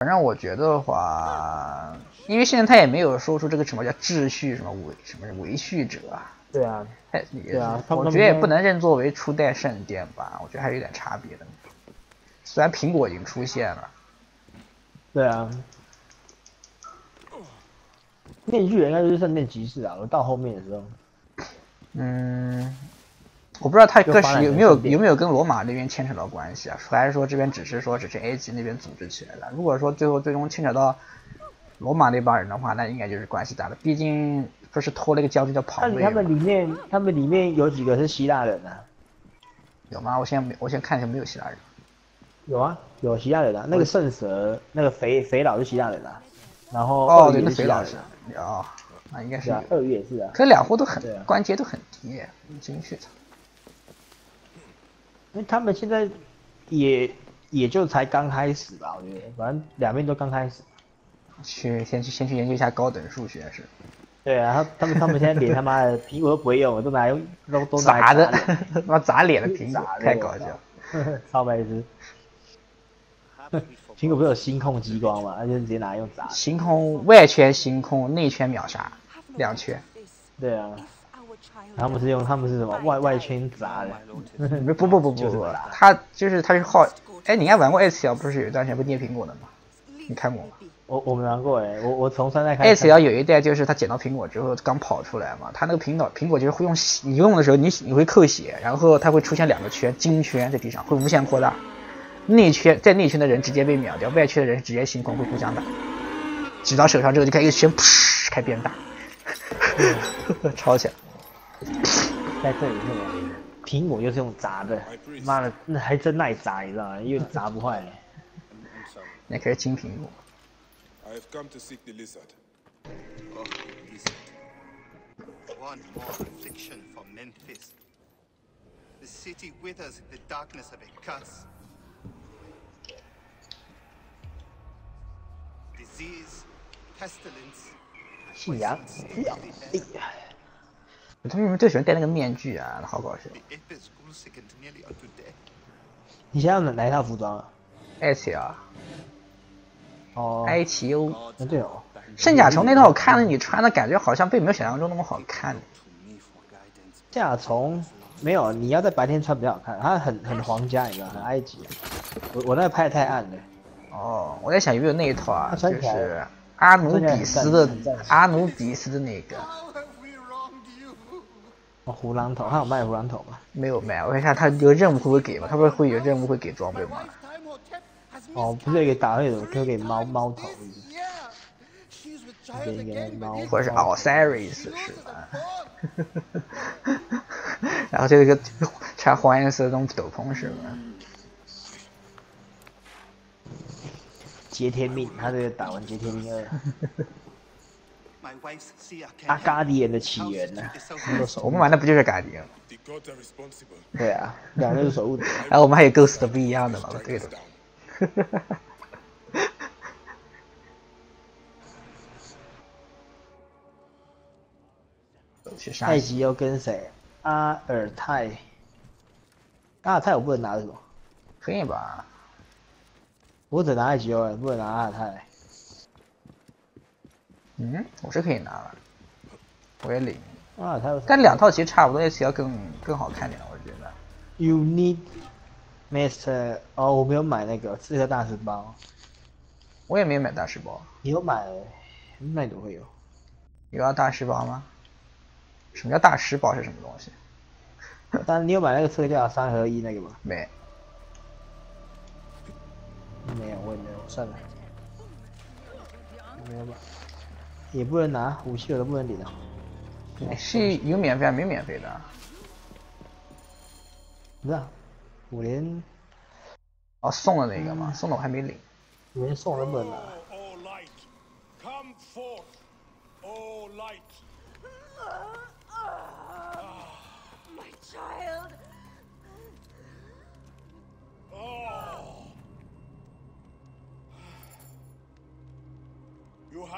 反正我觉得的话，因为现在他也没有说出这个什么叫秩序什么维什么维序者啊，对啊，太，对啊我觉得也不能认作为初代圣殿吧，我觉得还是有点差别的。虽然苹果已经出现了，对啊。面具人应该就是圣殿骑士啊，我到后面的时候，嗯，我不知道他跟就发展有没有有没有跟罗马那边牵扯到关系啊？还是说这边只是说只是 A 级那边组织起来的？如果说最后最终牵扯到罗马那帮人的话，那应该就是关系大的。毕竟不是拖了一个将军叫那你他们里面，他们里面有几个是希腊人啊？有吗？我现在没，我先看一下没有希腊人。有啊，有希腊人啊，那个圣蛇，那个肥肥佬是希腊人啊，然后哦，那肥老师哦，那应该是对啊，有。鳄鱼也是啊，可两户都很啊关节都很低，真去的。因为他们现在也也就才刚开始吧，我觉得，反正两边都刚开始。去先去先去研究一下高等数学是对啊，他他们他们现在连他妈的苹果都不会用，都拿用都都拿砸的，他 妈砸脸的苹果 太搞笑。的，超白痴。苹果不是有星控激光吗，他就直接拿来用砸。星空外圈星空，内圈秒杀，两圈。对啊，他们是用他们是什么外外圈砸的？不不不不不他就是他是好，哎，你应该玩过 S L 不是有一段时间不捏苹果的吗？你看过吗我我没玩过哎，我我从三代开始？S L 有一代就是他捡到苹果之后刚跑出来嘛，他那个苹果苹果就是会用血，你用的时候你你会扣血，然后它会出现两个圈金圈在地上，会无限扩大。内圈在内圈的人直接被秒掉，外圈的人直接星空会互相打。举到手上之后就开始一个圈，噗，开变大，超强。在这里面，苹果就是用砸的，妈的，那还真耐砸，你知道吗？因为砸不坏。那可是金苹果。I have come to seek the lizard. Oh, listen. One more affliction for Memphis. The city withers in the darkness of a curse. Disease, pestilence, 信仰，哎呀，哎呀，他们为什么最喜欢戴那个面具啊？好搞笑。你现在哪哪一套服装啊？艾奇啊哦，埃奇欧那对哦，圣甲虫那套，我看了你穿的感觉好像并没有想象中那么好看。甲虫没有，你要在白天穿比较好看，它很很皇家，你知道，很埃及。我我那个拍的太暗了。哦，我在想有没有那一套啊，就是阿努比斯的阿努比斯的那个哦，胡狼头，还有卖胡狼头吗？没有卖，我看一下他有个任务会不会给吧？他不是会有任务会给装备吗哦，不是有一个打那种，就给猫猫头给一个猫。或者是 Osiris 是吧？然后就一个穿黄颜色的那种斗篷是吧？接天命，他这个打完接天命 阿嘎迪人的起源呢、我们玩的不就是嘎迪吗.对啊，两个是守护者。然 后我们还有 Ghost 的不一样的嘛？对的杀太极又跟谁？阿尔泰。阿尔泰我不能拿什么？可以吧？我只拿艾吉欧，不能拿阿尔泰。嗯，我是可以拿了，我也领。阿尔泰有但两套其实差不多，S 要更更好看点，我觉得。You need Master 哦，我没有买那个刺客大师包，我也没有买大师包，你有买？那都会有？有要大师包吗？什么叫大师包是什么东西？但你有买那个刺客教条三合一那个吗？没，没有，我也没有，算了，没有买，也不能拿武器，我都不能领啊。是有免费还没免费的？不是、啊，我连哦，送了那个吗？送了我还没领。五连送了不能拿。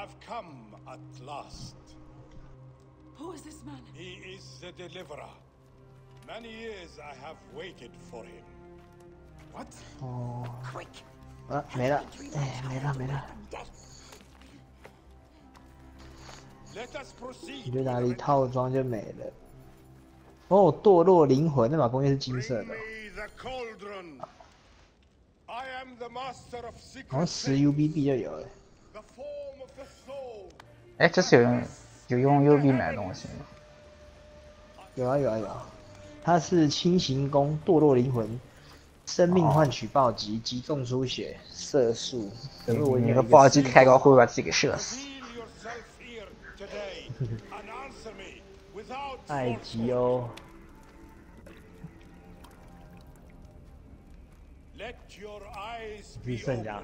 Have come at last. Who is this man? He is the deliverer. Many years I have waited for him. What? Oh. Quick, 啊，没了，哎，没了没了。Let us proceed. 你就拿了一套装就没了。哦，堕落灵魂，那把弓箭是金色的. I am the master of 好像 secret 十. UBB 就有了。哎，这次有用有用 UB 买东西吗？有啊有啊有啊，它是轻型弓，堕落灵魂，生命换取暴击，击中出血，射速。可是我你个暴击太高会不会把自己给射死。eyes 是 be 圣甲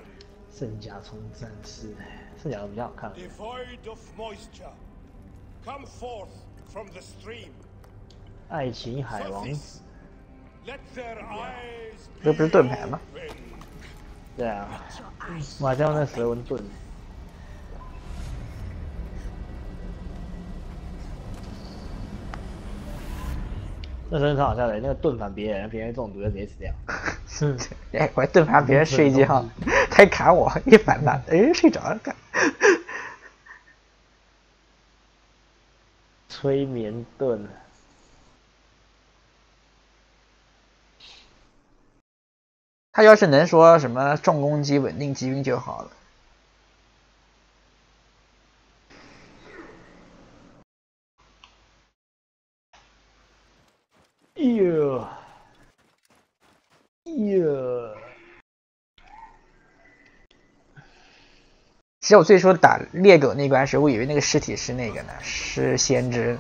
圣甲虫战士，圣甲比较好看。devoid of moisture. Come forth from the stream. 爱琴海王这不是盾牌吗？对啊，我还在用那蛇纹盾。那时候很好笑的，那个盾反别人，别人中毒就直接死掉。哎，我还盾反别人睡觉，他还砍我，一反弹，哎，睡着了，干。催眠盾，他要是能说什么重攻击、稳定击晕就好了。哟，哟，其实我最初打猎狗那关时，我以为那个尸体是那个呢，是先知。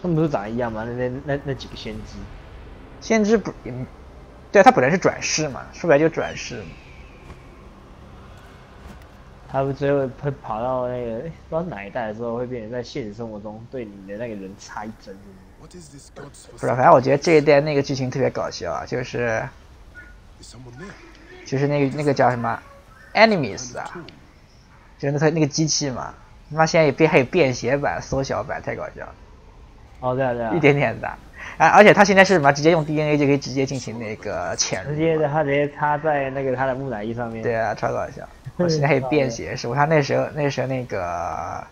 他们不是长得一样吗？那那那那几个先知，先知不，嗯对他本来是转世嘛，说白了就转世嘛。他们最后会跑到那个诶不知道哪一代的时候，会变成在现实生活中对你的那个人插一针。不知道，反正我觉得这一代那个剧情特别搞笑啊，就是?就是那个那个叫什么 enemies 啊，就是那他那个机器嘛，他妈现在也变还有便携版、缩小版，太搞笑了，哦，对啊对啊，一点点的。啊，而且他现在是什么？直接用 DNA 就可以直接进行那个潜入直。接的他直接插在那个他的木乃伊上面。对啊，超搞笑。我现在还有便携式，我看那时候那时候那个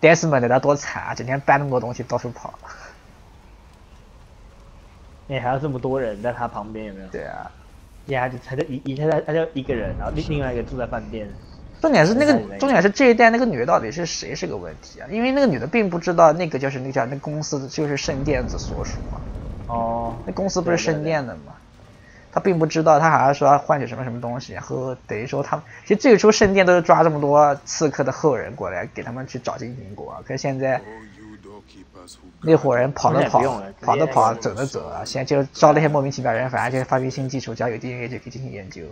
Desmond 他多惨啊，整天搬那么多东西到处跑。哎、还有这么多人在他旁边，有没有？对啊，呀，他就他就一一他他他就一个人，然后另另外一个住在饭店。重点是那个重点是这一代那个女的到底是谁是个问题啊？因为那个女的并不知道那个就是那个叫那公司就是圣殿子所属嘛，哦，那公司不是圣电的嘛，她并不知道，他好像说要换取什么什么东西，然后等于说他们其实最初圣殿都是抓这么多刺客的后人过来给他们去找金苹果，可是现在 Oh, 那伙人跑的跑跑的跑，走的走啊，现在就招那些莫名其妙人，反正就是发明新技术，只要有 DNA 就可以进行研究。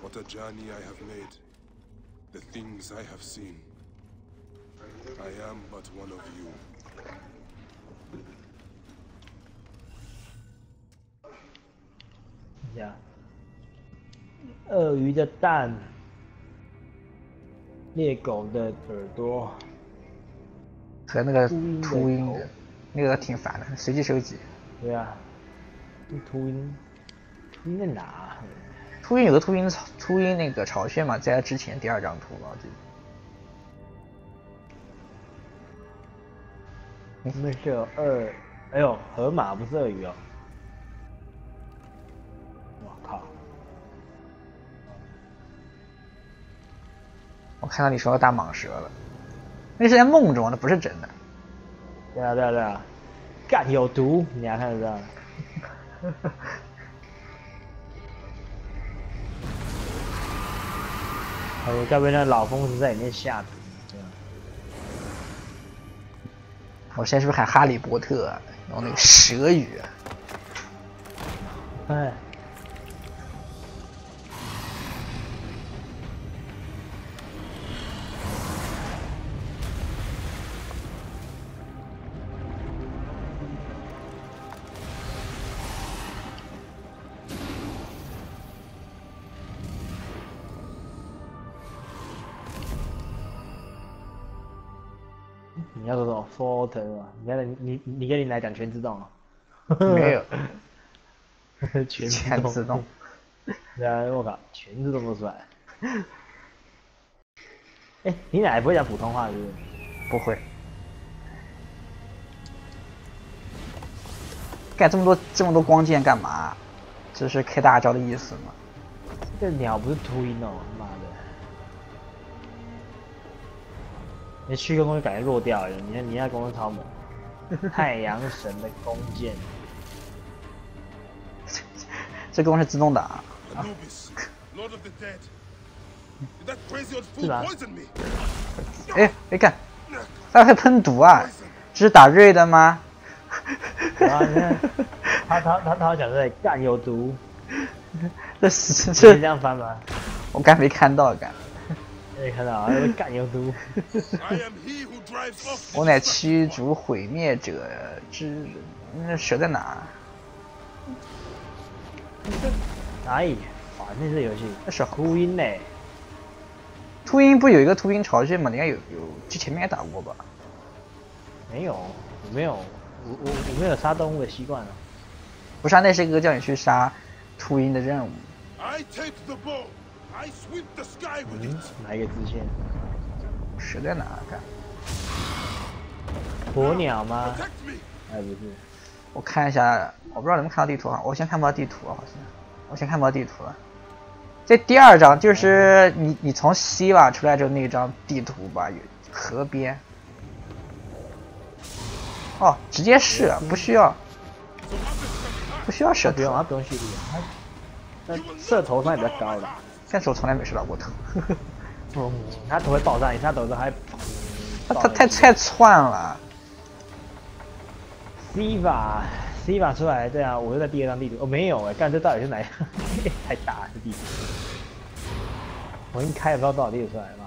What a journey I have made. The things I have seen. I am but one of you. 这样。鳄鱼的蛋，猎狗的耳朵，和那个秃鹰的那个挺烦的，随机收集。对啊，秃鹰，秃鹰在哪啊？秃鹰有个秃鹰秃鹰那个巢穴嘛，在之前第二张图嘛，我记得。那是有二，哎呦，河马不是鳄鱼哦。我看到你说到大蟒蛇了，那是在梦中那，不是真的。对啊对啊对啊，干有毒，你还看得到？哎呦，该不会那老疯子在里面下毒？对啊我现在是不是喊哈利波特啊？然后那个蛇语啊，哎，来讲全自动啊？没有，全全自动。对 啊，我靠，全自动都出来。哎，你俩也不会讲普通话是不是？不会。干这么多这么多光剑干嘛？这是开大招的意思吗？这鸟不是秃鹰哦，妈的！你去个东西感觉弱掉了，你看你那攻势超猛，太阳神的弓箭，这弓是自动挡。Anubis, Lord of the Dead. Did that crazy old fool 是吧 哎哎干，他还喷毒啊？这是打瑞的吗？然后你看他他他他好讲是干有毒，这是是这这，样翻吗？我刚没看到干。没看到啊，干有毒，我乃驱逐毁灭者之，那蛇在哪？哪里？哇，那是游戏，那是好。秃鹰嘞，秃鹰不有一个秃鹰巢穴吗？你应该有有，之前面也打过吧？没有，我没有，我我我没有杀动物的习惯啊。不是、啊，那是一个叫你去杀秃鹰的任务。I take the bow. I sweep the sky with 嗯哪一个支线？蛇在哪？干？鸵鸟吗？哎，不是，我看一下，我不知道能不能看到地图啊。我先看不到地图啊，好像我先看不到地图了。这第二张就是你你从西瓦出来之后那张地图吧，有河边。哦，直接射，不需要不需要射不用，头。不用蓄力，他那射头算比较高的。但是我从来没射到过头，嗯，他头会爆炸，你他头都还。他他太太窜了。C 法 C 法出来，对啊，我就在第二张地图，哦没有哎，干这到底是哪？太大了这地图，我已经开也不知道多少地图出来了嘛。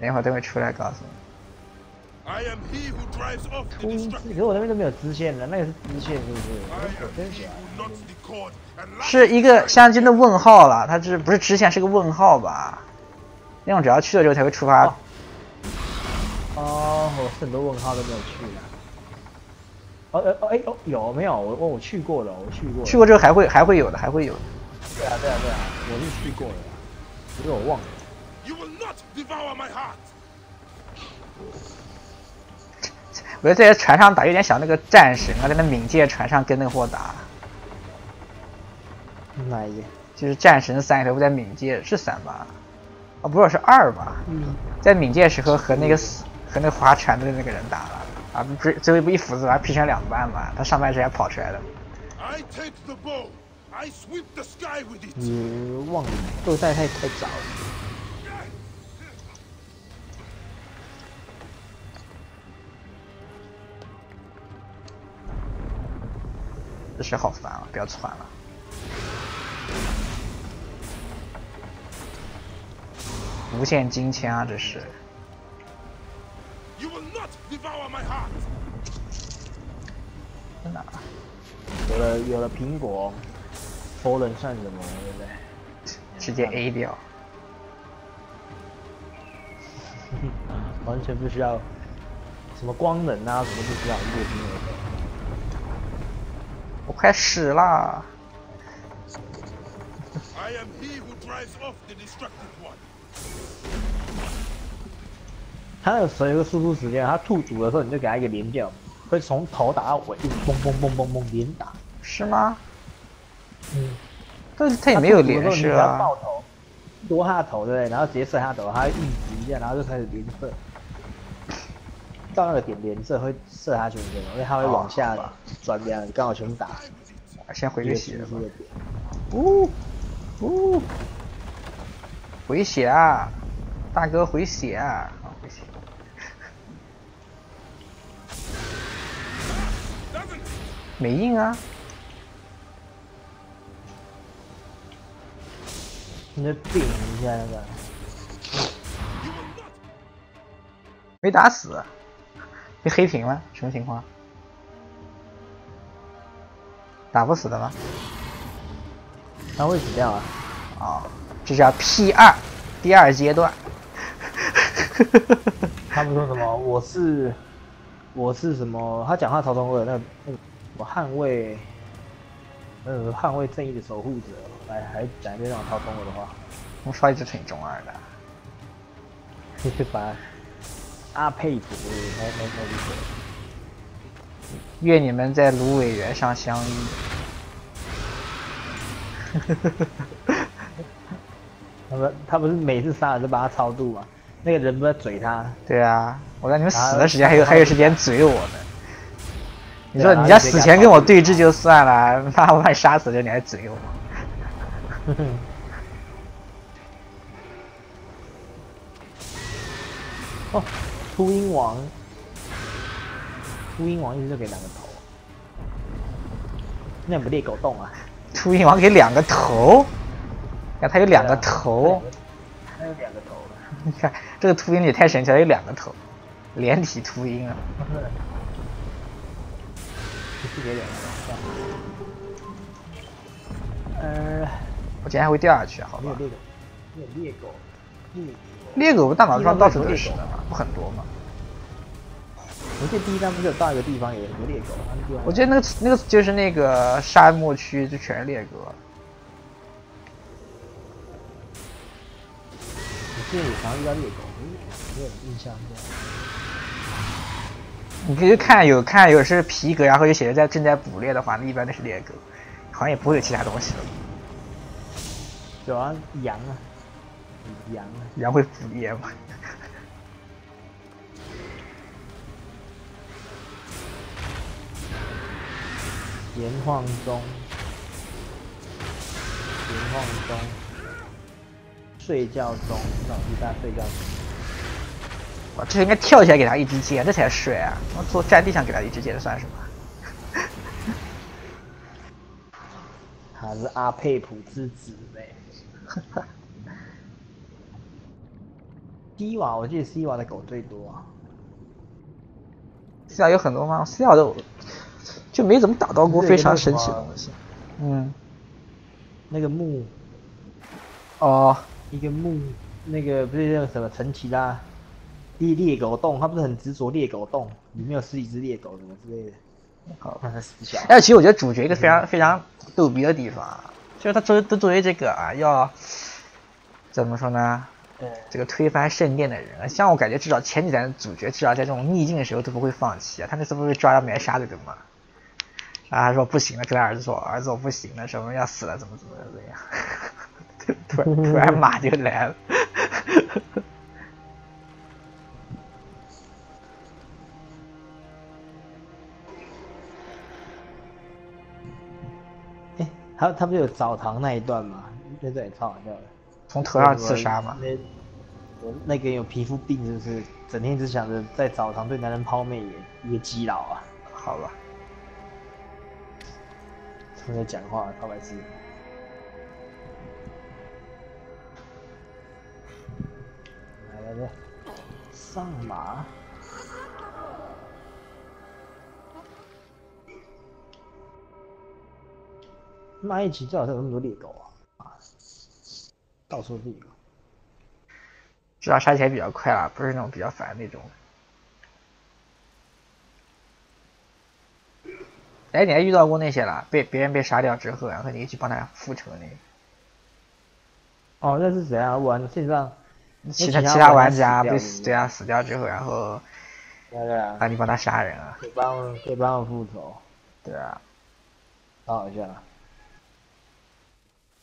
等一会儿等会出来告诉你。I am he who drives 支，destructive. 可是我那边都没有支线的，那个是支线是不是真 lashes 是一个相近的问号了，它这不是支线，是个问号吧？那种只要去了之后才会触发。哦哦，我很多问号都没有去的。哦呃哦哎哦有没有？我我我去过了，我去过了。去过之后还会还会有的，还会有的。对啊对啊对啊，我是去过了，只是我忘了。You will not devour my heart. 我觉得在船上打有点像那个战神啊，在那冥界船上跟那个货打，哪一？就是战神三里头不在冥界是三吧？哦，不是是二吧？嗯，在冥界时候和那个死和那个划船的那个人打了啊，不是最后不一斧子把他劈成两半嘛？他上半身还跑出来了。你忘了，豆带太太早了。这谁好烦啊！不要窜了。无限金枪啊，这是 You will not devour my heart. 在哪？有了有了苹果，佛人算什么？对不对？直接 A 掉。完全不需要什么光能啊，什么不需要。我快死啦！I am he who drives off the destructive one. 他那个蛇有个输出时间，他吐主的时候你就给他一个连掉，会从头打到尾，一直嘣嘣嘣嘣嘣连打。是吗？嗯，但是他也没有连射啊。爆头，夺他的头对不对？然后直接射他的头，他会硬直一下，然后就开始连射。到那个点连射会射他全身，因为他会往下转这样，刚好全部打先回一个个血。呜呜，回血啊！大哥回血啊！没硬啊！你就顶一下那个没打死，被黑屏了，什么情况？打不死的吗？他会死掉啊。啊、这叫 P 二，第二阶段。他们说什么？我是我是什么？他讲话曹冲卫那个那个我捍卫呃，捍卫正义的守护者，来还讲一遍让我掏空我的话，我刷一直挺中二的。你 是把阿佩子那那那一个。愿你们在芦苇原上相遇。他们他不是每次杀人都把他超度吗？那个人不是在嘴他？对啊，我在你们死的时间啊还有还有时间嘴我呢。你说你要死前跟我对峙就算了，妈我把你杀死了，你还嘴我。哦，秃鹰王，秃鹰王一直就给两个头，那不猎狗洞啊？秃鹰王给两个头，看他有两个头，他有两个头。你看这个秃鹰也太神奇了，有两个头，连体秃鹰啊！不是给两个头。呃，我今天还会掉下去，好吧没有？猎狗，没有猎狗，猎狗。猎狗不大脑上到处都是的嘛，不很多吗？我记得第一站不是有到一个地方有很多猎狗，那个地方我记得那个那个就是那个沙漠区就全是猎狗。我记得有常常遇到猎狗，嗯没有印象这样。你可以看有看有是皮革，然后有写着在正在捕猎的话，那一般都是猎狗，好像也不会有其他东西了。主要，羊啊，羊啊，羊会捕猎吗？炎黄中，炎黄中，睡觉中，让我去大睡觉中。哇，这应该跳起来给他一支箭，这才帅啊！我坐站地上给他一支箭算什么？他是阿佩普之子呗。西瓦，我记得西瓦的狗最多啊。西亚有很多吗？西瓦的就没怎么打到过非常神奇的东西。嗯，那个木，哦，一个木，那个不是那个什么陈奇拉，猎猎狗洞，他不是很执着猎狗洞，里面有十几只猎狗什么之类的。好。那他死小。哎，其实我觉得主角一个非常非常逗逼的地方啊，就是他作为都作为这个啊，要怎么说呢？对，这个推翻圣殿的人啊，像我感觉至少前几代的主角，至少在这种逆境的时候都不会放弃啊。他那次不是抓到埋沙子的吗？啊，他说不行了，跟他儿子说，儿子我不行了，什么要死了，怎么怎么怎么样？突然突然马就来了。他他不是有澡堂那一段吗？那段也超好笑的。从头上刺杀嘛。那我那个有皮肤病是不是？整天只想着在澡堂对男人抛媚眼，一个基佬啊！好吧，他在讲话，超白痴。来来来，上马。蚂蚁奇最好是有那么多猎狗啊！啊，到处猎狗。至少杀起来比较快啦，不是那种比较烦那种。哎，你还遇到过那些了？被别人被杀掉之后，然后你去帮他复仇那个。哦，那是谁啊玩？线上其他其他其他玩玩家被死对啊死掉之后，然后对对啊，让你帮他杀人啊，可以帮可以帮我复仇，对啊。超好笑。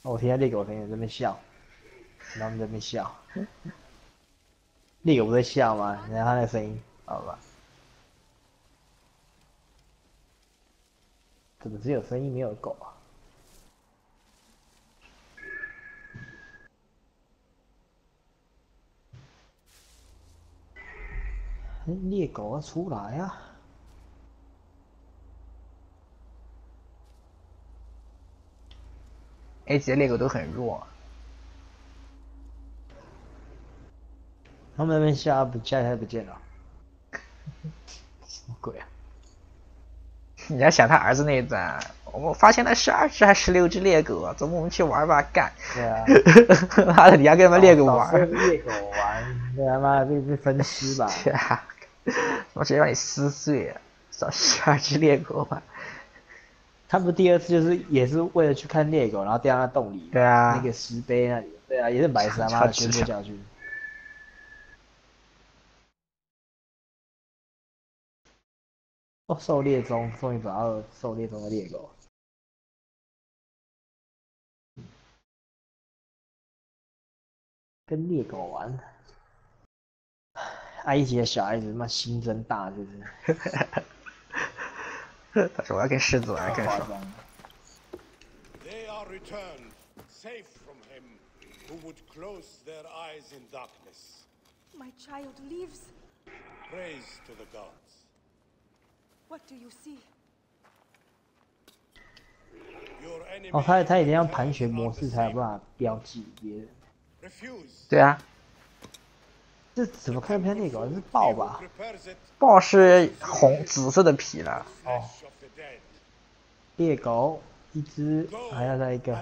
我听见猎狗声音在那边笑，然后他们在那边笑。猎狗不在笑吗？你看它那声音，好吧，怎么只有声音没有狗啊？猎狗要出来啊！埃及的猎狗都很弱，他们那边笑不下台不见了，什么鬼啊？你要想他儿子那一段，我发现了十二只还十六只猎狗，走，我们去玩吧，干！对啊，妈的，你要跟他们猎狗玩？跟猎狗玩，对他妈的被被分尸吧？对啊，我直接把你撕碎，找十二只猎狗吧。他不是第二次就是也是为了去看猎狗，然后掉到洞里，对啊那个石碑那里，对啊，也是白痴他妈的宣超级强布下去。哦，狩猎中，终于找到狩猎中的猎狗。跟猎狗玩，埃及的小孩子他妈心真大，是不是？他说我要跟狮子玩更爽。夸张。They are returned, safe from him who would close their eyes in darkness. My child lives. Praise to the gods. What do you see? Your enemy 哦，他他一定要盘旋模式才有办法标记别人。Refuse. 对啊，这怎么看不像猎狗？是豹吧？豹是红紫色的皮呢。哦。猎狗一只，还有再一个？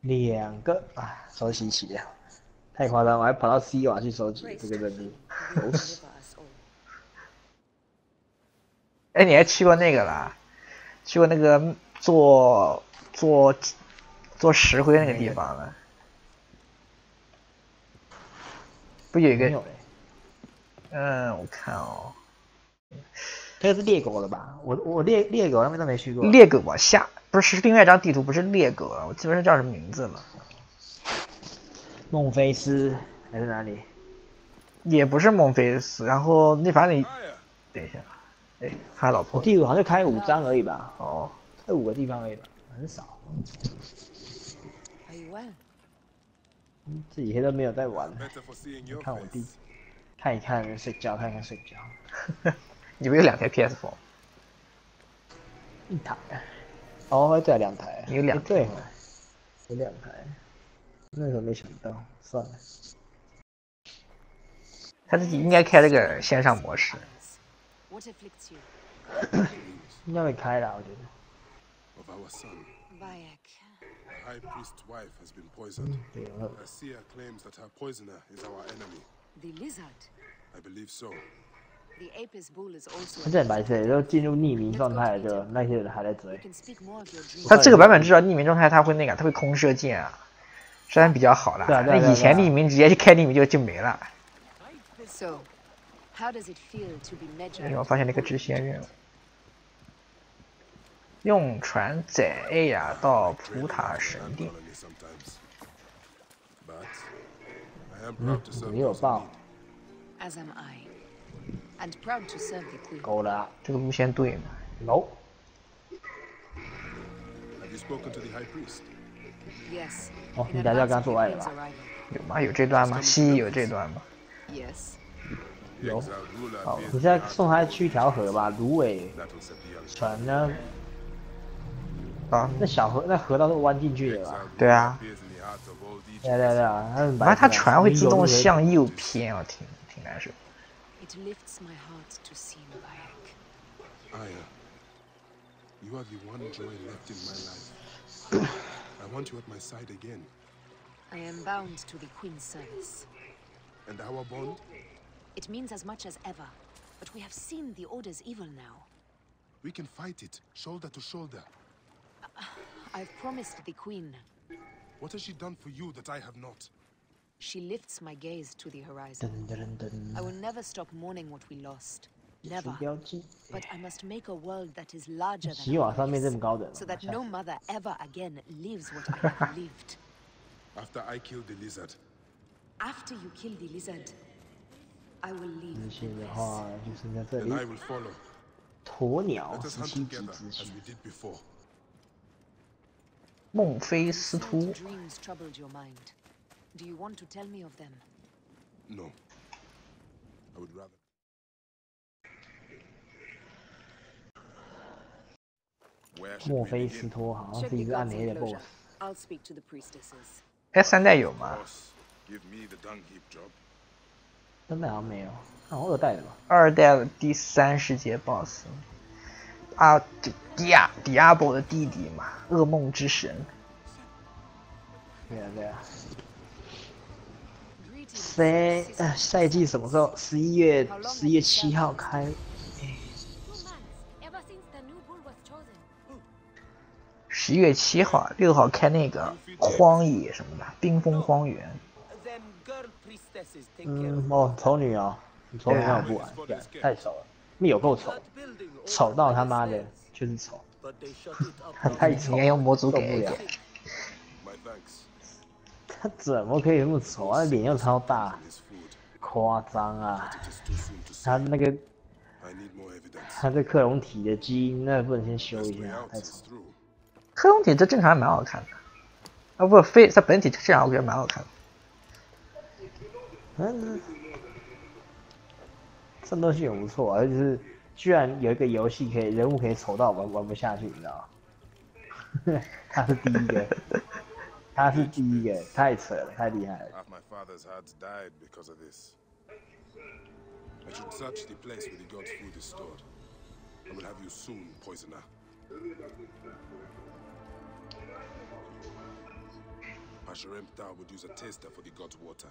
两个啊，说稀奇，太夸张！我还跑到西瓦去收集这个任务。哎，你还去过那个啦？去过那个做做做石灰那个地方了？不有一个？嗯，我看哦，这个是猎狗的吧？我我猎猎狗那边都没去过。猎狗往下不是是另外一张地图，不是猎狗啊，我记不是叫什么名字了，孟菲斯还是哪里？也不是孟菲斯，然后那反正你等一下，哎，他老我婆第五好像就开五张而已吧，哦，开五个地方而已吧，很少。Are you well? 这几天都没有在玩看我弟看一看睡觉，看一看睡觉。你们有两台 PS4？一台，哦，对啊，两台，你有两哎对哦，有两台，那时候没想到，算了。他自己应该开了个线上模式。What afflicts you? 应该会开啦，我觉得。Of our son, Bayek. the High Priest's wife has been poisoned. 对，我 Garcia claims that her poisoner is our enemy. The lizard. I believe so. 进入匿名状态了，就那些人还在追。他这个版本至少匿名状态他会那个，他会空射箭啊，虽然比较好了。对啊对啊对啊那以前匿名直接去开匿名就就没了。So, how does it feel to be 为 measured? 什么发现了一个支线任务？用船载艾雅到普塔神殿。Serve 没有报.够了。这个路线对吗？No，Have you spoken to the High Priest? Yes. Oh, in 你打算 advance 跟他 of 做爱了吧？有吗？有这段吗？西有这段吗？Yes. The Oh. appears 你 to 现在送他去一条河吧，芦苇 the 船呢？啊，那小河那河道是弯进去的吧？exiled 对啊 ruler appears in the heart of old Egypt. 对对对啊，他很白痴啊。妈，它船会自动你有向右偏啊，挺挺难受。It lifts my heart to see you, Bayek. Aya, you are the one joy left in my life. I want you at my side again. I am bound to the queen's service. And our bond? It means as much as ever. But we have seen the Order's evil now. We can fight it, shoulder to shoulder. I've promised the queen. What has she done for you that I have not? She lifts my gaze to the horizon. 噔噔噔 I will never stop mourning what we lost. 鼠 Never. 标记，But I must make a world that is larger 洗 than 瓦 our 上面这 race, 么高的，so that 吓 no 死 mother ever again lives what I have lived. After I killed the lizard, After you kill the lizard, I will leave 这些的.话就剩下这里。鸵鸟 as 讯 we，did before. 孟菲斯 What 图，dreams troubled your mind? Do you want to tell me of them? No. I would rather. 墨菲斯托好像是一个暗黑的 boss。哎，三代有吗？真的好像没有，好像二代的吧？二代的第三世界 BOSS 啊，迪迪亚迪亚波的弟弟嘛，噩梦之神。对啊对啊，谁？呃，赛季什么时候？十一月十一月七号开。十一月七号、六号开那个荒野什么的，冰封荒原。Them girl priestesses take care 嗯哦，丑女哦，丑女我不玩不，太丑了。密友够丑，丑到他妈的，就是丑。他太丑了，用魔族给不了。他怎么可以那么丑啊？脸又超大，夸张啊！他那个，他这克隆体的基因，那不能先修一下？太丑。克隆体这正常还蛮好看的，啊不非他本体这正常我觉得蛮好看的。嗯，战斗性也不错啊，就是居然有一个游戏可以人物可以丑到玩玩不下去，你知道吗？他是第一个，他是第一个，太扯了，太厉害了。My father's hearts died because of this. I should search the place where the god's food is stored. I will have you soon, poisoner. Asheremta would use a taster for the god's water.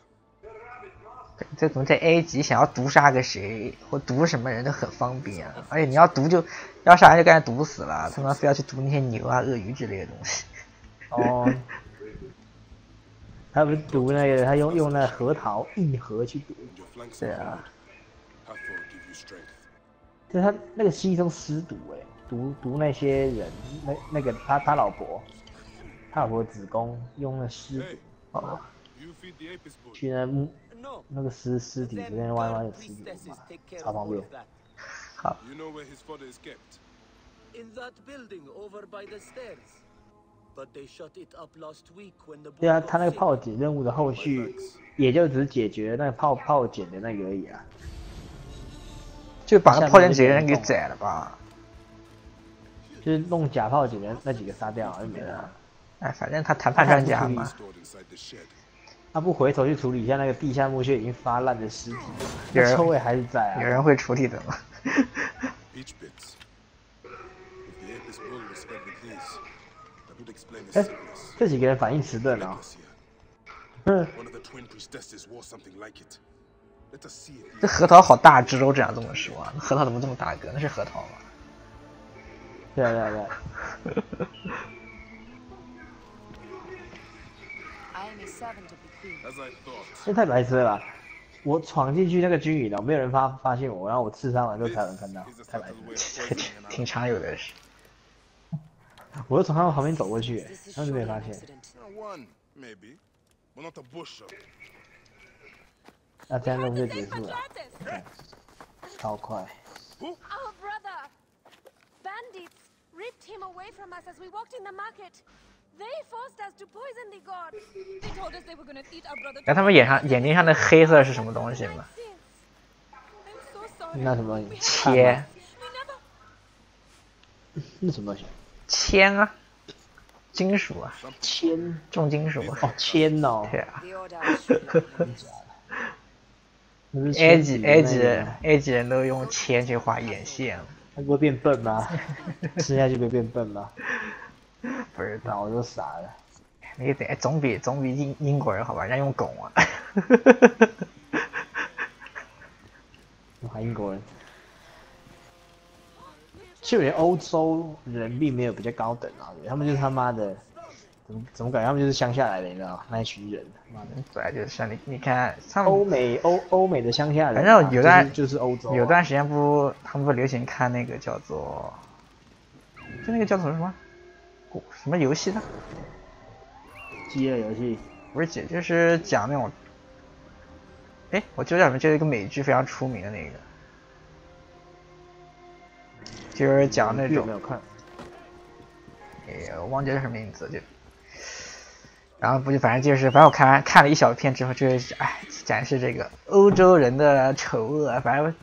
这怎么在 A 级想要毒杀个谁或毒什么人都很方便啊，而且你要毒就要杀就干脆毒死了，他妈非要去毒那些牛啊、鳄鱼之类的东西。哦，他不是毒那个，他用用那核桃硬核去毒，对啊。就是他那个牺牲尸毒哎、毒毒那些人，那那个他他老婆，他老婆子宫用了尸毒。哦，bull. 去那个尸尸体边弯弯 girl 有尸毒 priestesses 嘛超方便 of。that. You know where his fodder is kept? In that building over by the stairs. But they shut it up last week when the 对啊，他那个炮.检任务的后续，也就只解决那个炮炮姐的那个而已啊。就把那炮姐几个人给宰了吧。就是弄假炮姐的那几个杀掉就没了。哎，反正他谈判专家嘛，Stored inside the shed. 他不回头去处理一下那个地下墓穴已经发烂的尸体，有臭味还是在啊？有人会处理的吗？哎，这几个人反应迟钝啊！嗯。这核桃好大，只州只想这么说。核桃怎么这么大个？那是核桃吗？对对对。这太白痴了！我闯进去那个军营了，没有人发发现我，然后我刺伤完之后才能看到，太白痴了，挺差有的是。我就从他们旁边走过去，他们就没发现。那这样任务就结束了，超快。ohbrother ripped him away from us as we walked in the market. 那，他们眼上眼睛上的黑色是什么东西吗？那什么铅？那什么东西？铅啊，金属啊，铅，重金属。哦，铅哦。对啊。埃及埃及人埃及人都用铅去画眼线，他不会变笨吗？吃下去不变笨吗？不知道。我都傻了。你得总比总比英英国人好吧？人家用汞啊。还英国人，其实我觉得欧洲人并没有比较高等啊，他们就是他妈的，怎么怎么感觉他们就是乡下来的，你知道吗？那一群人，妈的，本来就是像你你看他欧美欧欧美的乡下人啊、反正有段就是就是欧洲啊、有段时间不他们不流行看那个叫做就那个叫做什么古什么游戏呢？饥饿游戏，不是姐，就是讲那种，哎，我记得叫什么，就是一个美剧非常出名的那个，就是讲那种有没，有看？哎，我忘记叫什么名字，就，然后不就反正就是，反正我看完看了一小片之后，就是哎，展示这个欧洲人的丑恶，反正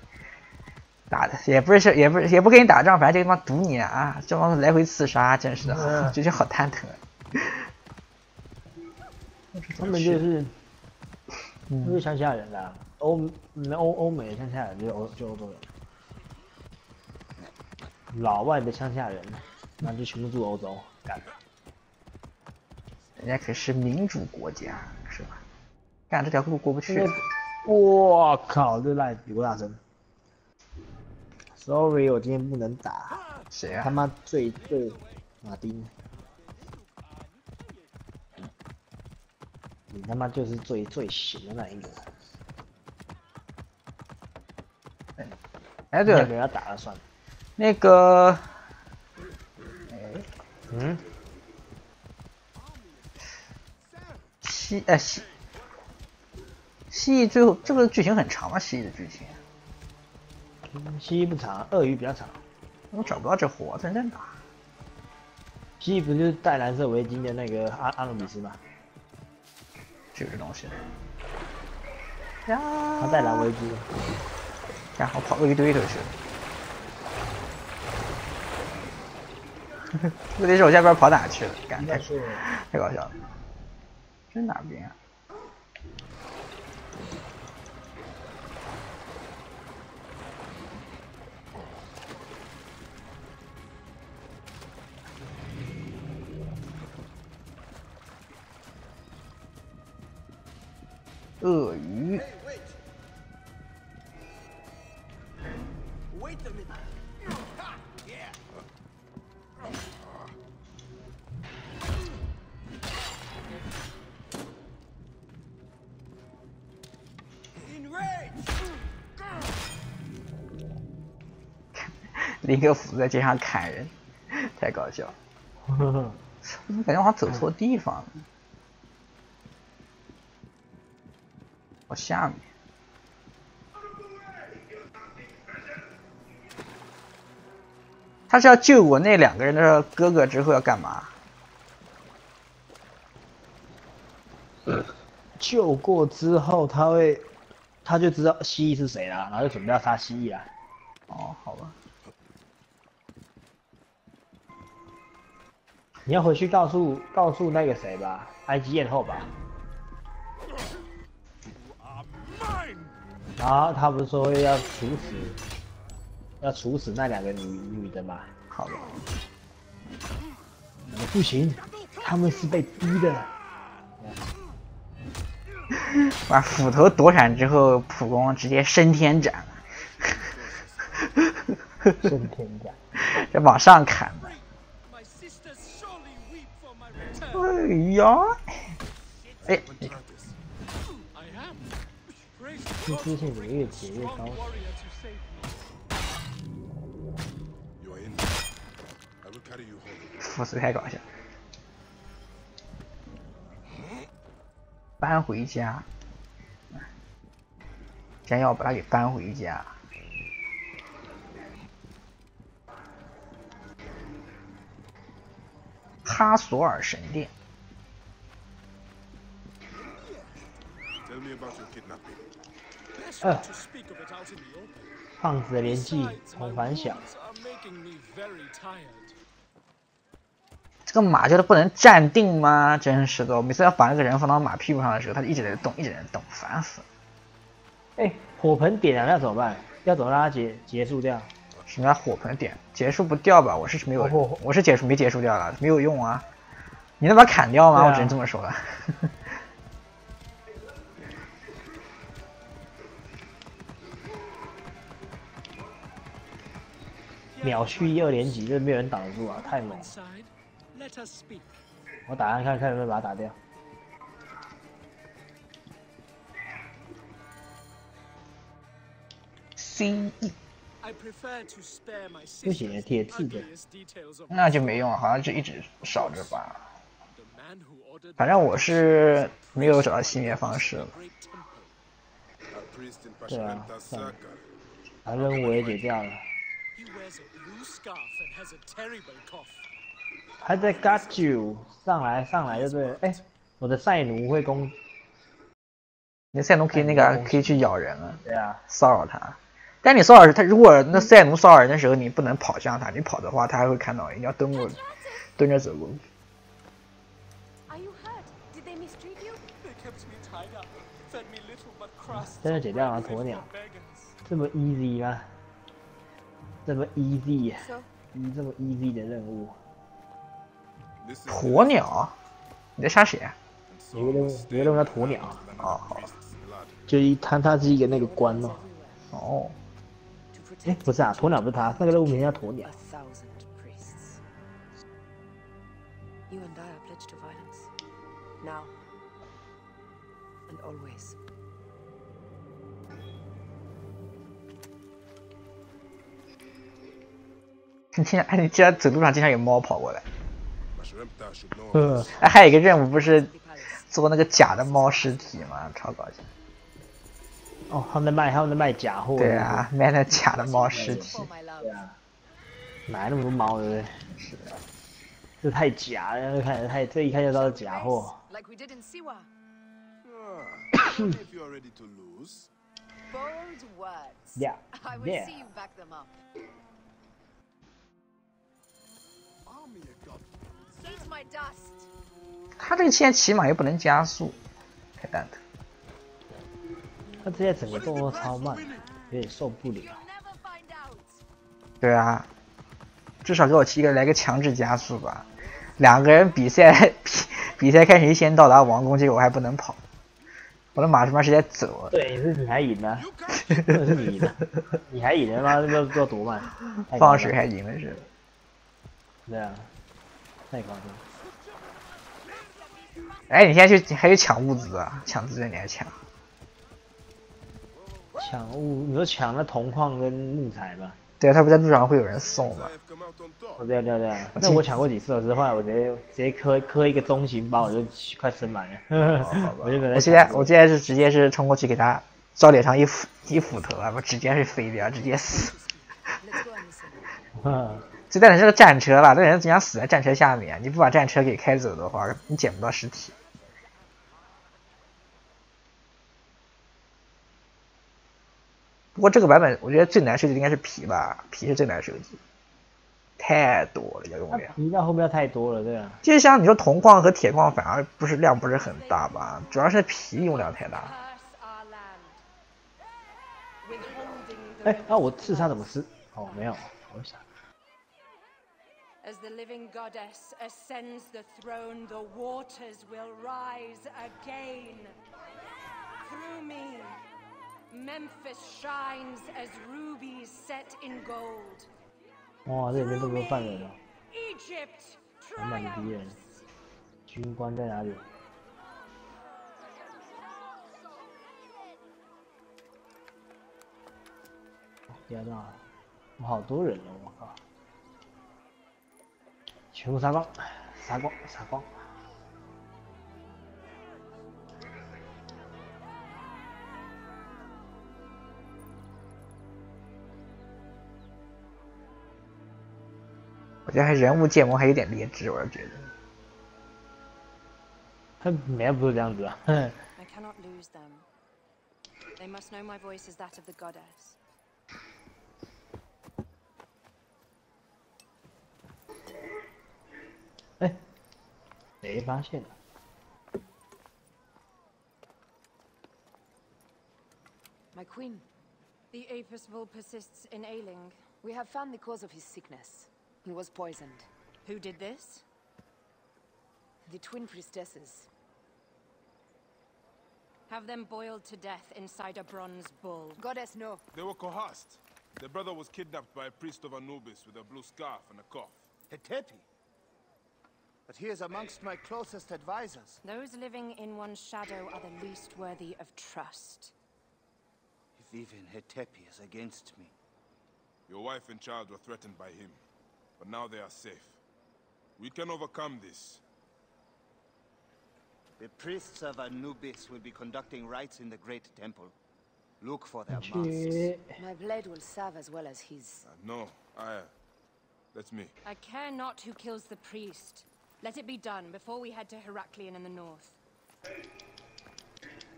打的也不是也不是也不跟你打仗，反正这地方堵你啊，这帮来回刺杀，真是的，嗯就好蛋疼。他们就是，嗯就是乡下人啦、欧嗯欧欧美乡下人就是欧就欧洲人，老外的乡下人，那就全部住欧洲，干。人家可是民主国家，是吧？干这条路过不去这。个，我靠，这赖有多大声？Sorry，我今天不能打，谁啊？他妈最最马丁，你他妈就是最最闲的那一个，哎，对了，那个要打了算了。那个嗯，蜥哎蜥蜥蜴最后这个剧情很长吗？蜥蜴的剧情蜥蜴不长，鳄鱼比较长。我找不到这货，这人在哪？蜥蜴不就是戴蓝色围巾的那个阿阿努比斯吗？这东西。呀，他戴蓝围巾。然后跑鳄鱼堆头去了。问题是我下边跑哪去了？干太太搞笑了。这是哪边啊？鳄鱼! 林克斧在街上砍人，太搞笑了。我怎么感觉我好像走错地方了？我下面。他是要救我那两个人的哥哥之后要干嘛？救过之后，他会，他就知道蜥蜴是谁了，然后就准备要杀蜥蜴了。哦，好吧。你要回去告诉告诉那个谁吧，埃及艳后吧。然后他不是说要处死，要处死那两个女女的吗？好吧。呃不行，他们是被逼的。把斧头躲闪之后，普攻直接升天斩，升天斩。这往上砍。My sisters surely weep for my return. 哎呀，哎输出线也越叠越高，不蚀太搞笑。搬回家。将要把它给搬回家。哈索尔神殿。Uh. open. 胖子的年纪 me very tired. 这个马叫他不能站定吗？真是的，我每次要把那个人放到马屁股上的时候，他就一直在动，一直在动，烦死了。哎，火盆点燃了怎么办？要怎么让它结结束掉？什么叫火盆点结束不掉吧？我是没有，哦我是结束没结束掉了，没有用啊。你能把它砍掉吗？啊我只能这么说了。秒去一二连击，就没有人挡住啊，太猛了！我打他看看能不能把他打掉。CE 不行，铁刺的，那就没用，好像就一直守着吧。反正我是没有找到熄灭方式了。对啊，反正把任务也解掉了。He wears a blue scarf and has a terrible cough. 还在 got you 上来上来就对了。哎，我的赛奴会攻，你赛奴可以那个可以去咬人啊，对啊，骚扰他。但你骚扰他，如果那赛奴骚扰人的时候，你不能跑向他，你跑的话，他还会看到你，你要蹲过，蹲着走过去。Are you hurt? Did they mistreat you? They kept me tied up, fed me little but crusts 真的解掉了鸵鸟，这么 easy 吗？这么 easy，So, 一这么 easy 的任务，鸵鸟？你在杀谁啊？and 有个任务，有个任务叫鸵鸟，哦好.就一他他是一个那个关哦。哦，To 哎不是啊，鸵鸟不是他，那个任务名叫鸵鸟你经常哎，你竟然走路上经常有猫跑过来。嗯哎，还有一个任务不是做那个假的猫尸体吗？超搞笑。哦，他们在卖，他们在卖假货。对啊，卖那假的猫尸体来那么多猫，对不对？是的，这太假了，看着太，这一看就知道是假货。Like we 他这个现在起码又不能加速，太蛋疼。他这些整个动作超慢，有点受不了。You'll never find out. 对啊，至少给我骑一个来个强制加速吧。两个人比赛比 比赛看谁先到达王宫，结果我还不能跑，我的马他妈是在走了。对，是你还赢了，真的 是你赢了，你还赢了吗？这不知道多慢，放水还赢了似的。对啊，太夸张。哎，你现在去还去抢物资啊？抢资源你还抢？抢物，你说抢那铜矿跟木材吧？对啊，他不在路上会有人送吗对啊对啊对啊。那我抢过几次了，之后来我直接直接磕磕一个中型包，我就快升满了。我就本来我现在我现在是直接是冲过去给他照脸上一斧一斧头啊，我直接是飞掉，直接死。就但是这个战车了，这人经常死在战车下面，你不把战车给开走的话，你捡不到尸体。不过这个版本我觉得最难收集的应该是皮吧，皮是最难收集，太多了要用它量。皮到后面太多了，对啊。就像你说铜矿和铁矿反而不是量不是很大吧，主要是皮用量太大。哎那我刺杀怎么吃？哦，没有，我想 As the living goddess ascends the throne, the waters will rise again. Through me, Memphis shines as rubies set in gold. 哇，这里面这 Through 么多犯 me, 人哦， Egypt 满满的敌人 triumphs.，军官在哪里？哦压到了，哇好多人哦，我靠！ 全部杀光，杀光，杀光！我觉得还人物建模还有点劣质，我是觉得。他每天不是这样子啊，I cannot lose them. They must know my voice is that of the goddess. 哎，谁发现了？ My queen, The Apis bull persists in ailing. we have found the cause of his sickness. He was poisoned. Who did this? The twin priestesses. Have them boiled to death inside a bronze bull. Goddess, no. They were coerced. Their brother was kidnapped by a priest of Anubis with a blue scarf and a cough. Hetepi. But he is amongst my closest advisors. Those living in one's shadow are the least worthy of trust. If even Hetepi is against me. Your wife and child were threatened by him, but now they are safe. We can overcome this. The priests of Anubis will be conducting rites in the great temple. Look for their masks. My blade will serve as well as his. Uh, no, I. That's me. I care not who kills the priest. Let it be done before we head to Heraklion in the north.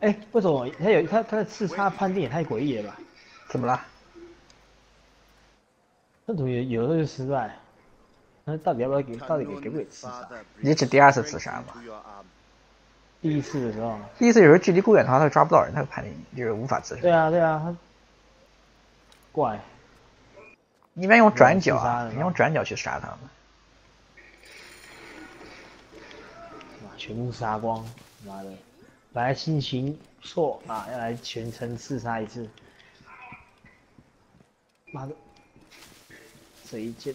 哎，为什么他有他他的刺杀判定也太诡异了吧？怎么了？那怎么有有的就失败？那到底要不要给？到底给给不给刺杀？你指第二次自杀吗.第一次的时候，第一次有时候距离够远的话，他会抓不到人，他就判定就是无法自杀。对啊对啊，他怪，一般用转角啊，你用转角去杀他们。全部杀光，妈的，本来心情不错啊，要来全程刺杀一次。妈的，这一剑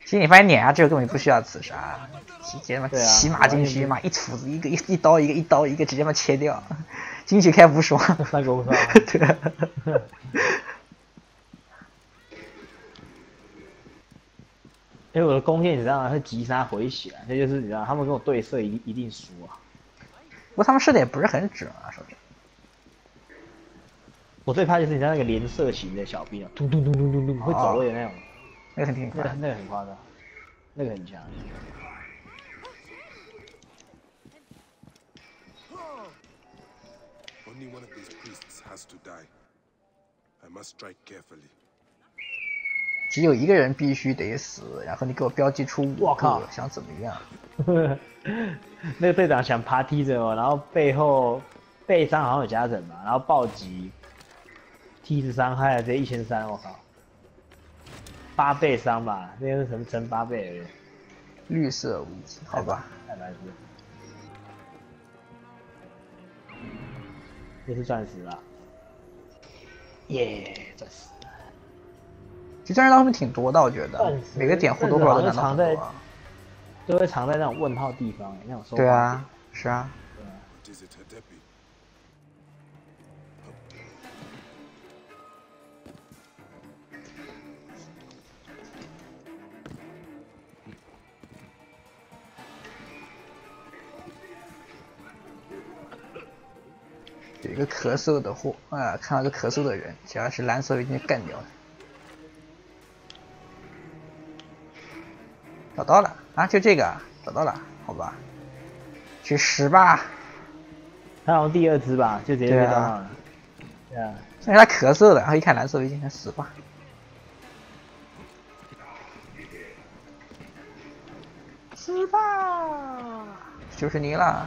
其实你发现碾压这个根本就不需要刺杀，直接嘛骑马进去嘛，一斧子一个一一刀一个一刀一个直接嘛切掉，进去开无双。三公杀。对因为我的弓箭你知道吗？会击杀回血，这就是你知道，他们跟我对射一一定输啊。不过他们射的也不是很准啊，说真的。我最怕就是你知道那个连射型的小兵啊，咚咚咚咚咚咚会走位的那种，那个很挺快。那个那个很夸张，那个很强。Only one of these priests has to die. I must strike carefully. 只有一个人必须得死，然后你给我标记出我靠，想怎么样？那个队长想爬梯子哦，然后背后背伤好像有加成吧，然后暴击，梯子伤害直接一千三，我靠，八倍伤吧，那个是什么乘八倍而已，绿色武器，好吧，太白痴。这是钻石啊！耶，钻石！其实钻石刀后面挺多的，我觉得每个点或多或少都藏在。都会藏在那种问号地方，那种收对啊，是啊?有一个咳嗽的货啊，看到个咳嗽的人，只要是蓝色围巾就干掉了。到了啊，就这个啊找到了，好吧，去十吧。他好像第二只吧，就直接被对啊抓到了。对啊，但是他咳嗽了，然后一看蓝色围巾，他死吧。死吧，就是你了。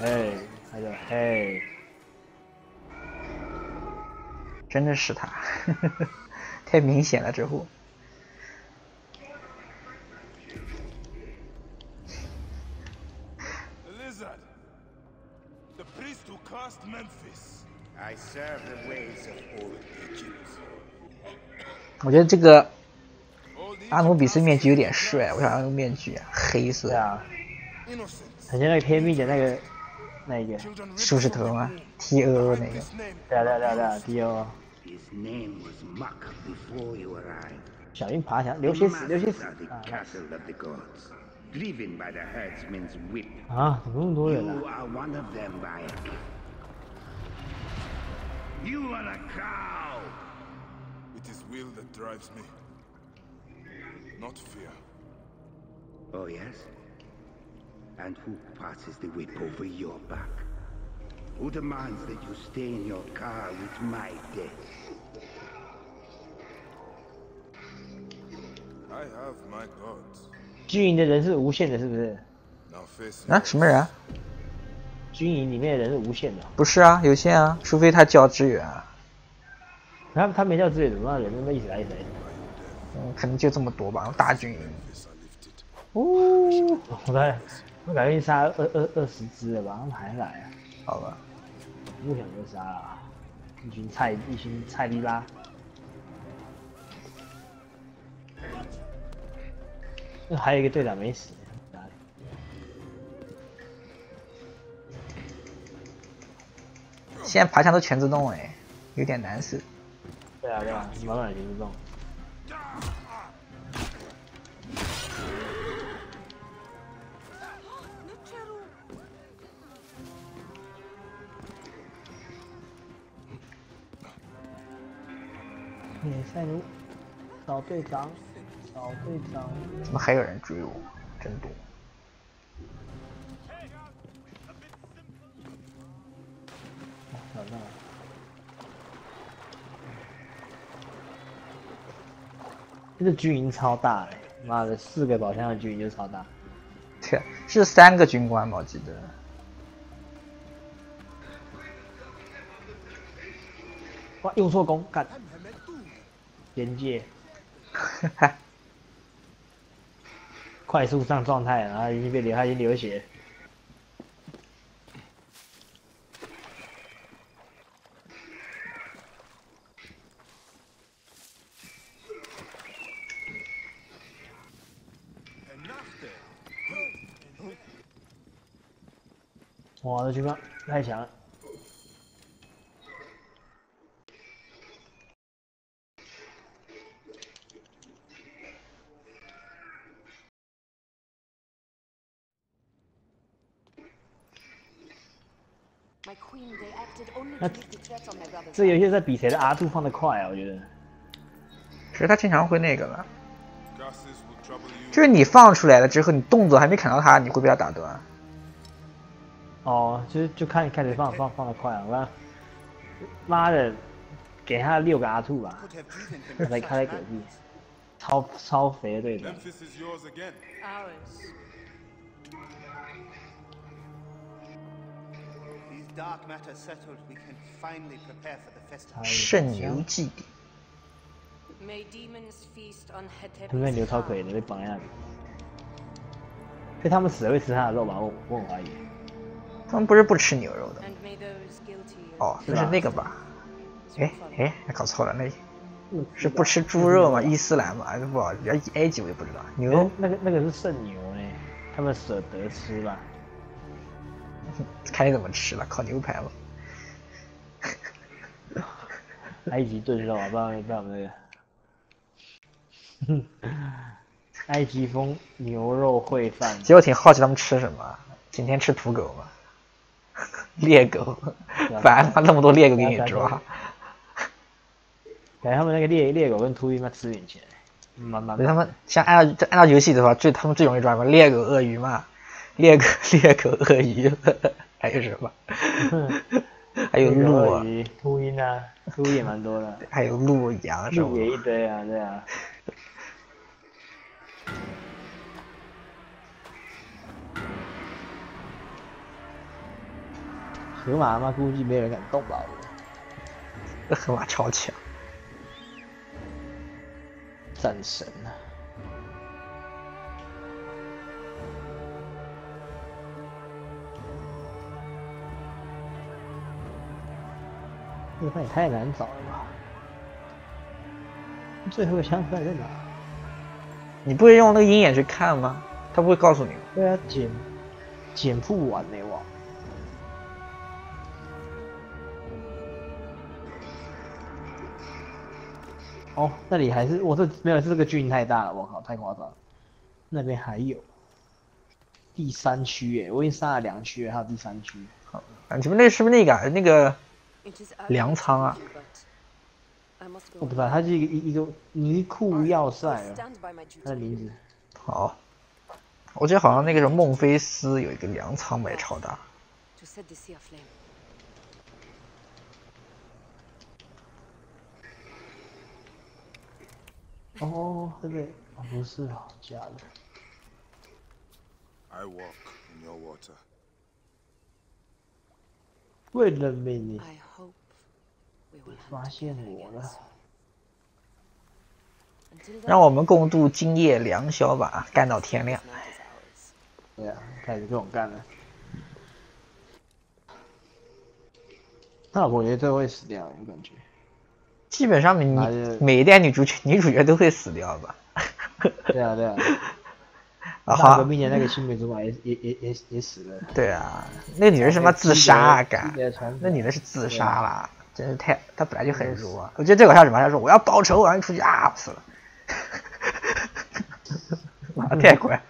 哎，还有嘿，真的是他，太明显了，这货。The lizard! The priest who cursed Memphis! I serve the ways of old Egypt. 我觉得这个阿努比斯面具有点帅，我想要用面具啊？黑色对，啊.很像那个天命的那个那一个树石 from 头 the 吗 womb.？T O 那个对啊对啊对啊对啊，D O，His name was Muck before you arrived. 小心爬墙，流血死，流血死啊 the castle of the gods, driven by the herdsman's whip. 啊，怎么那么多人啊？are one of them, by You are a cow! It is will that drives me. Not fear. Oh, yes? And who passes the whip over your back? Who demands that you stay in your car with my death? I have my gods. 军营的人是无限的，是不是？ Now face 啊， yours. 什么人啊？军营里面的人是无限的，不是啊，有限啊，除非他叫支援啊。 他他没掉资源，怎么让人那么一直来一直来？嗯，可能就这么多吧，大军营。哦，我在，我感觉杀二二二十只了吧？他们还来啊？好吧，不想就杀了啊，一群菜一群菜逼拉。那还有一个队长没死？现在爬墙都全自动哎，有点难受。对啊对啊，满满的行动。野赛奴，找队长，找队长。怎么还有人追我？真多。这个军营超大哎，妈的，四个宝箱的军营就超大。对，是三个军官吧？我记得。哇，用错弓，干，边界。快速上状态，然后已经被流，他已经流血。哇，这军方太强了！那这游戏在比谁的 R 2放的快啊？我觉得。其实他经常会那个了，就是你放出来了之后，你动作还没砍到他，你会被他打断。哦，就就看你看谁放放放的快啊！我看，妈的，给他六个阿兔吧，他在他在隔壁，超超肥的对子。圣牛祭典。对面牛超可怜的，被绑在那里。所以他们死了会吃他的肉吧？我我很怀疑。他们不是不吃牛肉的。哦，那是那个吧？哎哎，搞错了，那是不吃猪肉吗？伊斯兰吗？还是不？埃及我也不知道。牛那个那个是圣牛呢，他们舍得吃吧？看你怎么吃了，烤牛排吗？埃及炖肉啊，不然不然我们那个，埃及风牛肉烩饭。其实我挺好奇他们吃什么，今天吃土狗吗？猎狗，烦他那么多猎狗给你抓。感觉他们那个猎猎狗跟秃鹰嘛吃点钱，妈妈。他们像按照按照游戏的话，最他们最容易抓什么？猎狗、鳄鱼嘛。猎狗、猎狗、鳄鱼，还有什么？还有鹿、秃鹰啊，秃也蛮多的。还有鹿、羊什么？鹿也一堆啊，对啊。河马嘛，估计没人敢动吧？这河马超强，战神啊！这番也太难找了吧！最后一个枪在在哪？你不会用那个鹰眼去看吗？他不会告诉你吗？对啊，捡捡不完呢，哇！哦，那里还是我这没有，是这个军太大了，我靠，太夸张！那边还有第三区耶，我已经杀了两区了，还有第三区。好，啊，你们那是不是那个那个？粮仓啊！我不知道，它是一个一个尼库要塞啊，他的名字。好，我记得好像那个什么孟菲斯有一个粮仓也超大。哦，对不对？不是啊，假的。为了美女。发现我了，让我们共度今夜良宵吧，干到天亮。对啊，开始这种干了。他老婆觉得最后会死掉，有感觉。基本上每每一代女主角女主角都会死掉吧？对啊对啊。啊好。明年那个青梅竹马也也也也也死了。对啊，那女人什么自杀干？那女的是自杀了。真是太，她本来就很弱。我觉得这个像什么？她说我要报仇，然后出去啊死了，妈太乖。